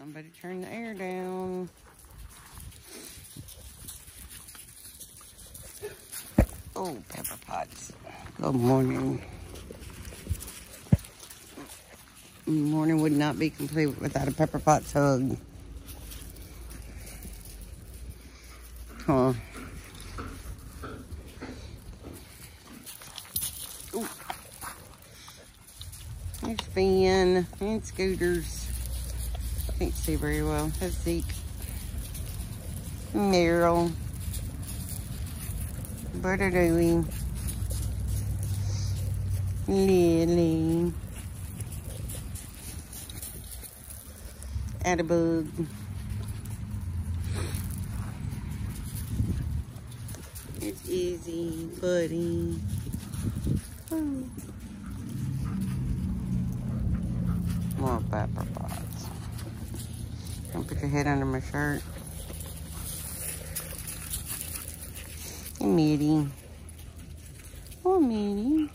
Somebody turn the air down. Oh, pepper pots. Good morning. Morning would not be complete without a pepper pot's hug. Huh. Ooh. There's Finn and Scooters. Can't see very well. That's Zeke. Meryl. Butterdewy. Lily. Attybug. It's easy, buddy. Oh. More pepper. Put your head under my shirt. Hey, Mitty. Oh, Mitty.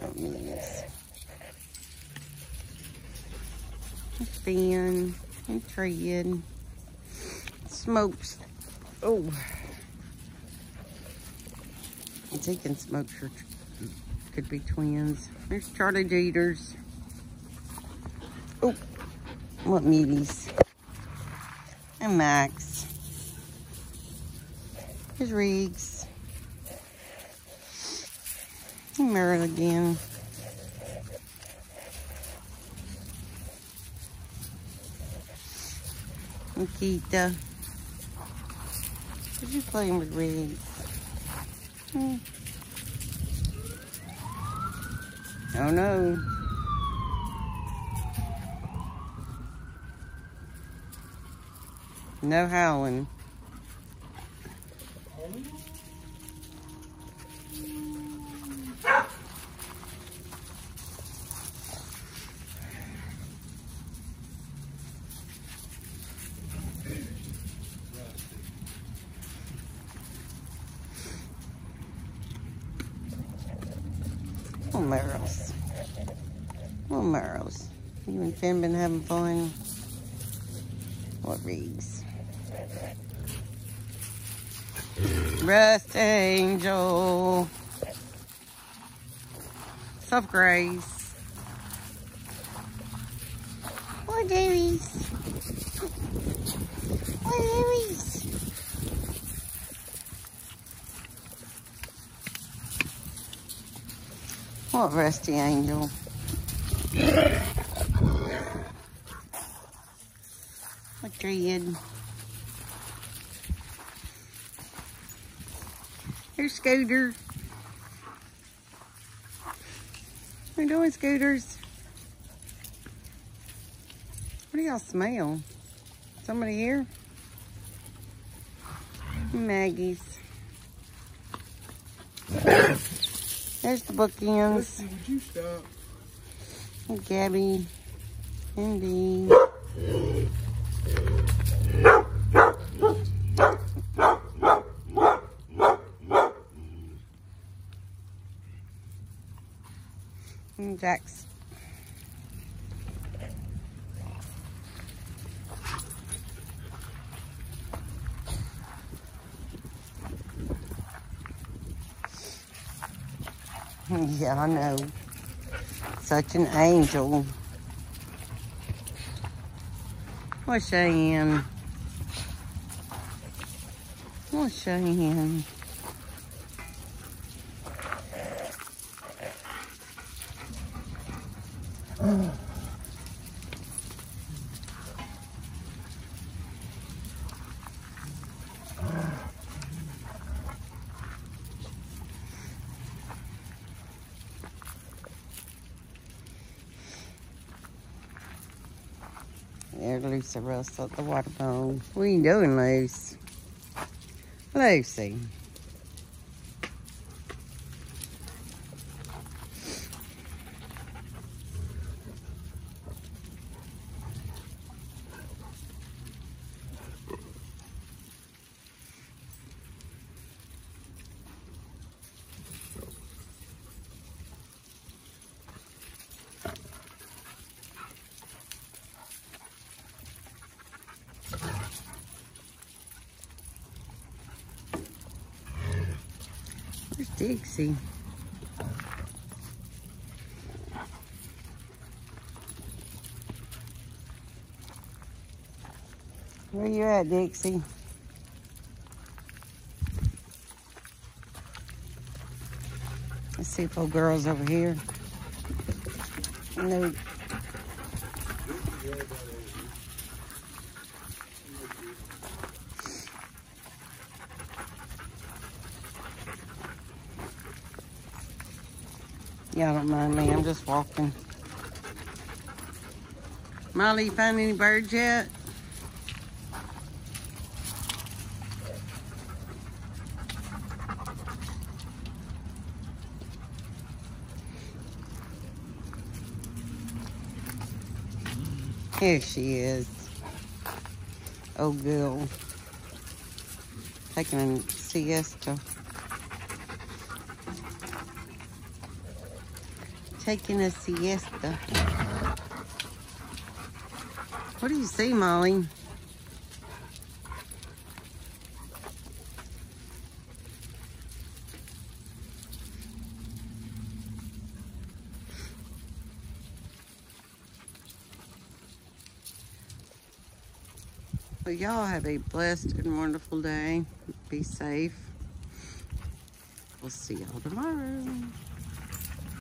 Oh, Mitty's. Fan and tread. Smokes. Oh. I think smokes could be twins. There's Charlie Jeters. What meaties? And Max. Here's Riggs. And Meryl again. Nikita. What you playing with Riggs? Hmm. Oh no. No howling. Oh, Meryl's. Oh, Meryl's. You and Finn been having fun? What reads? Rest Angel. Soft Grace. What Dairies? What Dairies? What Rusty Angel? What Dread? Here's Scooter. What are you doing, Scooters? What do y'all smell? Somebody here? Maggie's. There's the bookends. Listen, would you stop? And Gabby. And Dean. And Yeah, I know. Such an angel. What's Cheyenne? What's Cheyenne? Lucy Russell the water bowl. What are you doing, Lucy? Lucy. Dixie. Where you at, Dixie? Let's see if old girl's over here. No. Yeah, don't mind me. I'm just walking. Molly, you find any birds yet? Here she is. Oh, girl. Taking a siesta. Taking a siesta. What do you see, Molly? Well, y'all have a blessed and wonderful day. Be safe. We'll see y'all tomorrow.